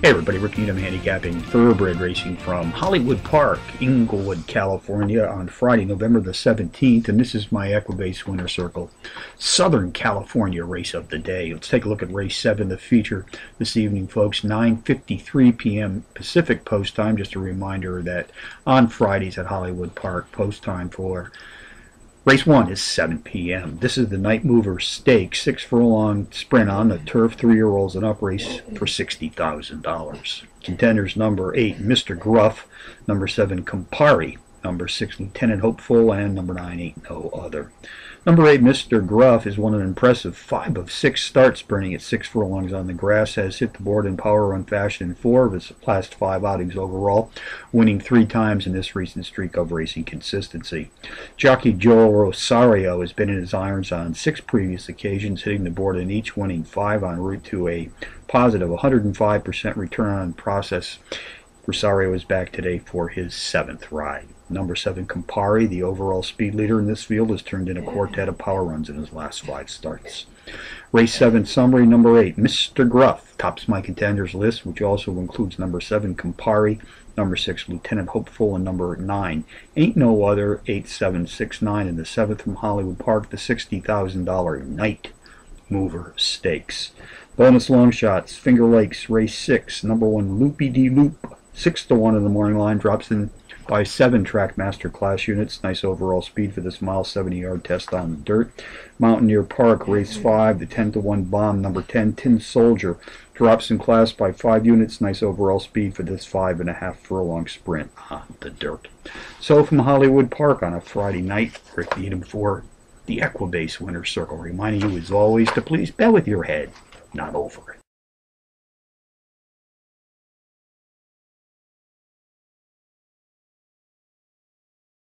Hey everybody, Rick Needham handicapping thoroughbred racing from Hollywood Park, Inglewood, California on Friday, November the 17th, and this is my Equibase Winner Circle Southern California race of the day. Let's take a look at race 7, the feature this evening, folks, 9.53 p.m. Pacific post time. Just a reminder that on Fridays at Hollywood Park, post time for Race 1 is 7 p.m. This is the Night Mover Stakes, six furlong sprint on the turf, three-year-olds and up race for $60,000. Contenders number 8, Mr. Gruff, number 7, Campari, number 6, Lieutenant Hopeful, and number 9, Ain't No Other. Number 8, Mr. Gruff, is won an impressive 5 of 6 starts sprinting at 6 furlongs on the grass, has hit the board in power run fashion in 4 of his last 5 outings overall, winning 3 times in this recent streak of racing consistency. Jockey Joel Rosario has been in his irons on 6 previous occasions, hitting the board in each, winning 5 en route to a positive 105% return on process. Rosario is back today for his 7th ride. Number seven, Campari, the overall speed leader in this field, has turned in a quartet of power runs in his last five starts. Race seven summary, number eight, Mr. Gruff, tops my contenders list, which also includes number seven, Campari, number six, Lieutenant Hopeful, and number nine, Ain't No Other, 8769, in the seventh from Hollywood Park, the $60,000 Night Mover Stakes. Bonus long shots, Finger Lakes, race six, number one, Loopy D Loop, six to one in the morning line, drops in by seven Trackmaster class units. Nice overall speed for this mile 70 yard test on the dirt. Mountaineer Park, race 5, the 10 to 1 bomb. Number 10, Tin Soldier, drops in class by 5 units. Nice overall speed for this 5.5 furlong sprint on the dirt. So from Hollywood Park on a Friday night, Rick Needham for the Equibase Winner Circle, reminding you as always to please bet with your head, not over it.